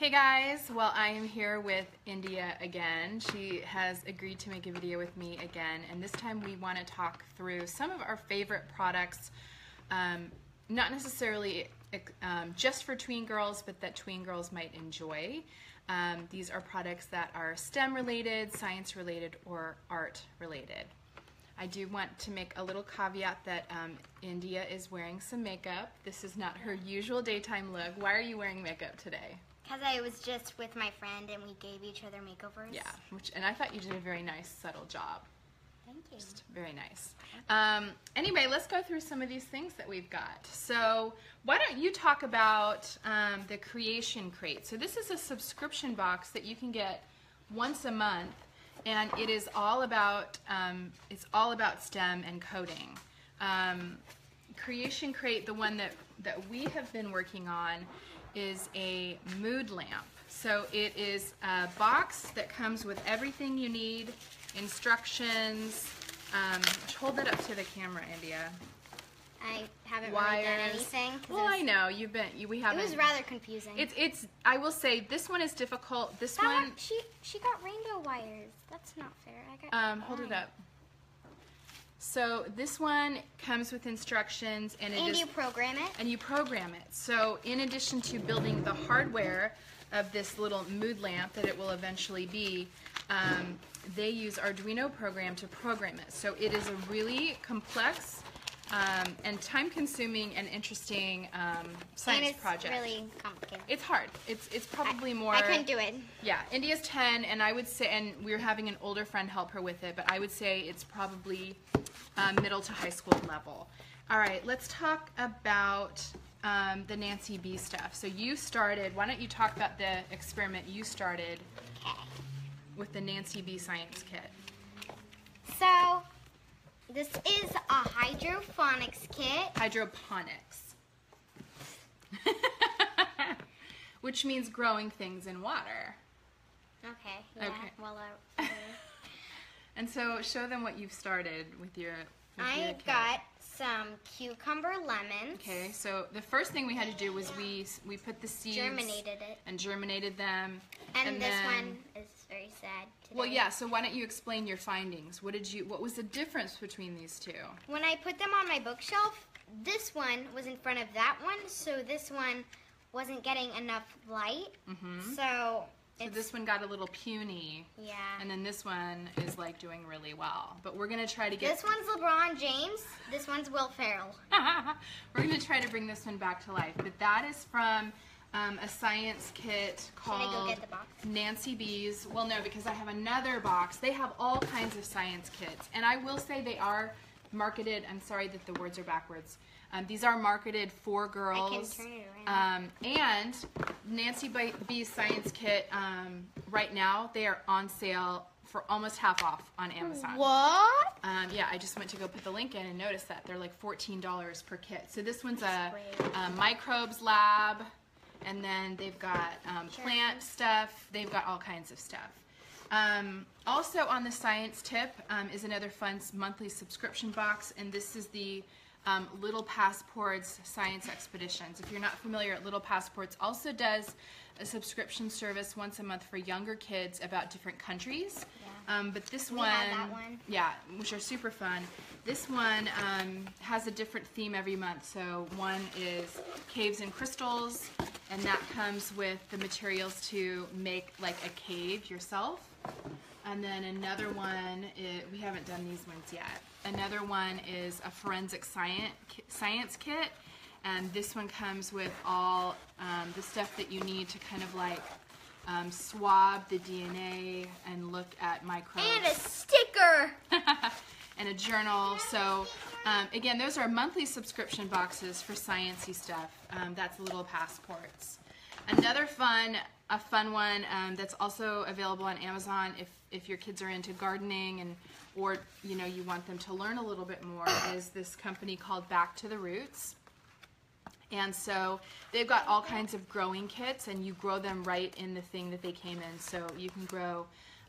Hey guys, well I am here with India again. She has agreed to make a video with me again and this time we want to talk through some of our favorite products, um, not necessarily um, just for tween girls, but that tween girls might enjoy. Um, these are products that are STEM related, science related, or art related. I do want to make a little caveat that um, India is wearing some makeup. This is not her usual daytime look. Why are you wearing makeup today? Because I was just with my friend and we gave each other makeovers. Yeah, which and I thought you did a very nice, subtle job. Thank you. Just very nice. Um, anyway, let's go through some of these things that we've got. So why don't you talk about um, the Creation Crate? So this is a subscription box that you can get once a month, and it is all about um, it's all about STEM and coding. Um, Creation Crate, the one that that we have been working on, is a mood lamp. So it is a box that comes with everything you need, instructions. Um, hold that up to the camera, India. I haven't Wires. really done anything. Well, it I know you've been. You, we haven't. It was rather confusing. It's it's. I will say this one is difficult. This that one. one, she she got rainbow wires. That's not fair. I got. Um, hold it up. So this one comes with instructions, and it And is- you program it. and you program it. So in addition to building the hardware of this little mood lamp that it will eventually be, um, they use Arduino program to program it. So it is a really complex um, and time-consuming and interesting um, science and it's project. really complicated. it's hard. It's it's probably more. I couldn't do it. Yeah, India's 10, and I would say, and we're having an older friend help her with it, but I would say it's probably um, middle to high school level. All right, let's talk about um, the Nancy B stuff. So you started, why don't you talk about the experiment you started Okay. with the Nancy B science kit? So this is a hydroponics kit. Hydroponics. Which means growing things in water. Okay. Yeah. Okay. Well, uh, And so show them what you've started with your, with your I kit. got some cucumber lemons. Okay, so the first thing we had to do was we we put the seeds Germinated it. and germinated them. And, this then- one is very sad today. Well, yeah. So why don't you explain your findings? What did you? What was the difference between these two? When I put them on my bookshelf, this one was in front of that one, so this one wasn't getting enough light. Mm-hmm. So, So this one got a little puny, yeah. and then this one is like doing really well. But we're gonna try to get. This one's LeBron James. This one's Will Ferrell. we're gonna try to bring this one back to life. But that is from. Um, a science kit called go get the box? Nancy B's. Well, no, because I have another box. They have all kinds of science kits, and I will say they are marketed. I'm sorry that the words are backwards. Um, these are marketed for girls. turn it around. Um, and Nancy B's science kit um, right now they are on sale for almost half off on Amazon. What? Um, yeah, I just went to go put the link in and noticed that they're like $14 per kit. So this one's a, a microbes lab, and then they've got um, plant stuff. They've got all kinds of stuff. Um, also on the science tip um, is another fun monthly subscription box, and this is the um, Little Passports Science Expeditions. If you're not familiar, Little Passports also does a subscription service once a month for younger kids about different countries. Yeah. Um, but this one, one. yeah, which are super fun. This one um, has a different theme every month. So one is caves and crystals, and that comes with the materials to make like a cave yourself. And then another one, we haven't done these ones yet. Another one is a forensic science science kit, and this one comes with all um, the stuff that you need to kind of like um, swab the DNA and look at microbes And a sticker. and a journal. So um, again, those are monthly subscription boxes for sciencey stuff. Um, that's little passports. Another fun, a fun one um, that's also available on Amazon if if your kids are into gardening and or you know you want them to learn a little bit more is this company called Back to the Roots. And so they've got all kinds of growing kits, and you grow them right in the thing that they came in. So you can grow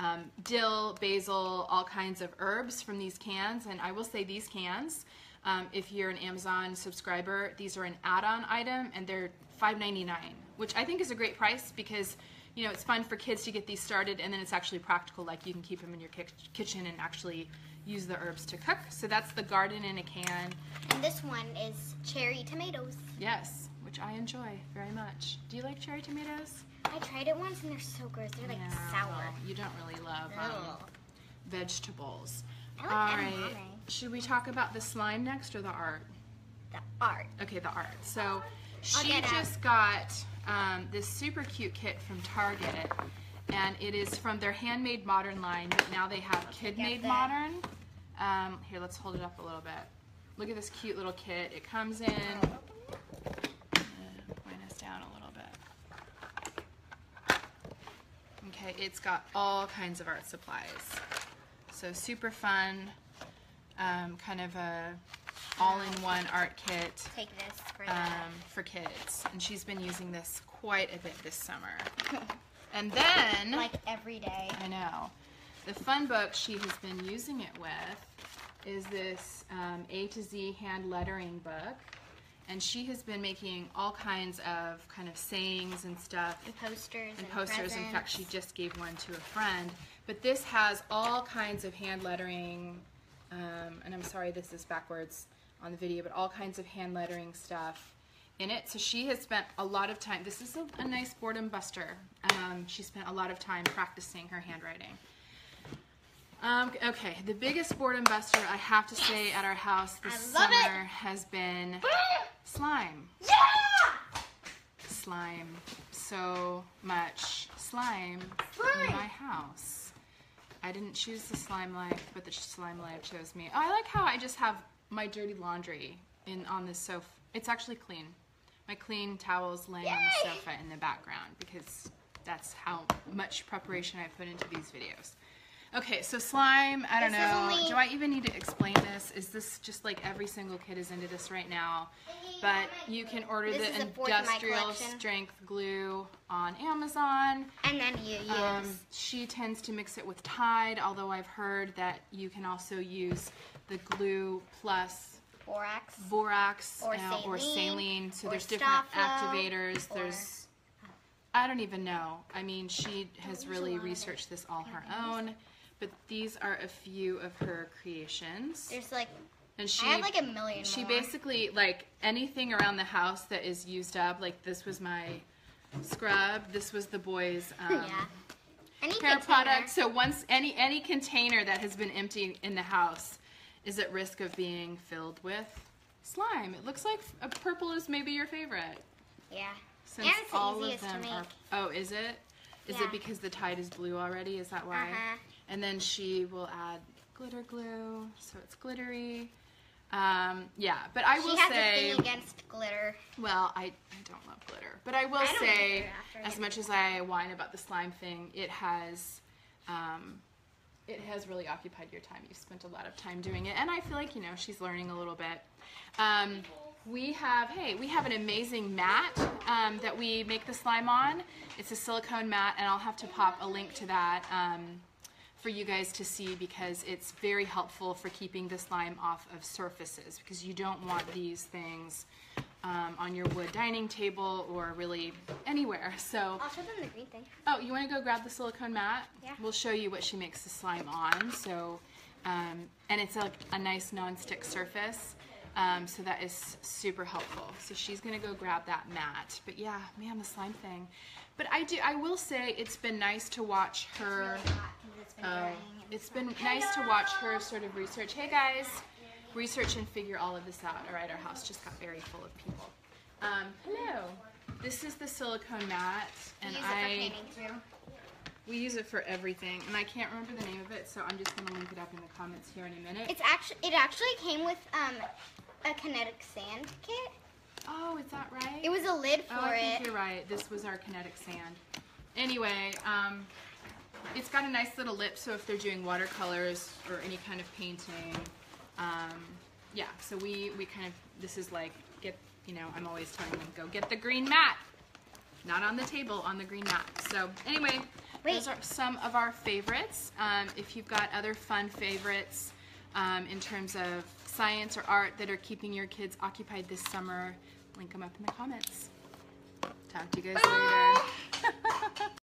um, dill, basil, all kinds of herbs from these cans. And I will say these cans, um, if you're an Amazon subscriber, these are an add-on item, and they're $5.99 which I think is a great price because you know it's fun for kids to get these started, and then it's actually practical. Like you can keep them in your ki- kitchen and actually use the herbs to cook. So that's the garden in a can. And this one is cherry tomatoes. Yes, which I enjoy very much. Do you like cherry tomatoes? I tried it once and they're so gross. They're like Yeah, sour. well, you don't really love um, vegetables. Like All right. Should we talk about the slime next or the art? The art. Okay, the art. So she just got um, this super cute kit from Target, and it is from their handmade modern line, but now they have kid made modern. Um, here, let's hold it up a little bit. Look at this cute little kit. It comes in. uh, point us down a little bit. Okay, it's got all kinds of art supplies. So super fun, um, kind of a all-in-one art kit Take this for um, kids, and she's been using this quite a bit this summer. And then, like every day. I know, the fun book she has been using it with is this um, A to Z hand lettering book, and she has been making all kinds of kind of sayings and stuff And posters and, and posters. In fact, she just gave one to a friend. But this has all kinds of hand lettering, um, and I'm sorry this is backwards on the video, but all kinds of hand lettering stuff in it. So she has spent a lot of time. This is a, a nice boredom buster. Um, she spent a lot of time practicing her handwriting. Um, okay, the biggest boredom buster I have to say at our house this love it. summer has been slime Yeah! slime so much slime, in my house. I didn't choose the slime life, but the slime life chose me. Oh, I like how I just have my dirty laundry in on this sofa. It's actually clean. My clean towels laying on the sofa in the background because that's how much preparation I put into these videos. Okay, so slime, I don't This know. only- Do I even need to explain this? Is this just like every single kid is into this right now? But you can order This the is the fourth in my industrial strength glue on Amazon. And then you use. Um, she tends to mix it with Tide, although I've heard that you can also use the glue plus borax. borax Or uh, or saline, saline. So or there's different activators. or- There's I don't even know. I mean, she has really researched this all her own. But these are a few of her creations. There's like And she I have like a million she more. basically like anything around the house that is used up. Like this was my scrub. This was the boys' um, yeah. Any hair container. product. So once any any container that has been empty in the house is at risk of being filled with slime. It looks like a purple is maybe your favorite. Yeah. Since And it's the all easiest of to them are. Oh, is it? Is Yeah. it because the Tide is blue already? Is that why? Uh-huh. And then she will add glitter glue, so it's glittery. Um, yeah, but I will she has say, a thing against glitter. well, I, I don't love glitter, but I will I say, either after I as much as I whine about the slime thing, it has, um, it has really occupied your time. You've spent a lot of time doing it, and I feel like you know she's learning a little bit. Um, we have, hey, we have an amazing mat um, that we make the slime on. It's a silicone mat, and I'll have to pop a link to that. Um, for you guys to see because it's very helpful for keeping the slime off of surfaces because you don't want these things um, on your wood dining table or really anywhere. So, I'll show them the green thing. oh, you want to go grab the silicone mat? Yeah. We'll show you what she makes the slime on. So, um, and it's like a nice non-stick surface. Um, so that is super helpful. So she's gonna go grab that mat. But yeah, man, the slime thing. But I do, I will say it's been nice to watch her. Oh, it's been nice to watch her sort of research. Hey guys, research and figure all of this out. All right, our house just got very full of people. Um, hello. This is the silicone mat, and use it I for painting too. we use it for everything. And I can't remember the name of it, so I'm just gonna link it up in the comments here in a minute. It's actually it actually came with um a kinetic sand kit. oh, is that right? It was a lid for Oh, I think it. you're right. This was our kinetic sand. Anyway, um, it's got a nice little lip, so if they're doing watercolors or any kind of painting, um, yeah. So we we kind of this is like get you know I'm always telling them go get the green mat, not on the table on the green mat. So anyway, Wait. those are some of our favorites. Um, if you've got other fun favorites um, in terms of science or art that are keeping your kids occupied this summer, link them up in the comments. Talk to you guys later.